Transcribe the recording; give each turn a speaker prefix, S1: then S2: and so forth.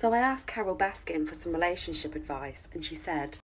S1: So I asked Carol Baskin for some relationship advice, and she said.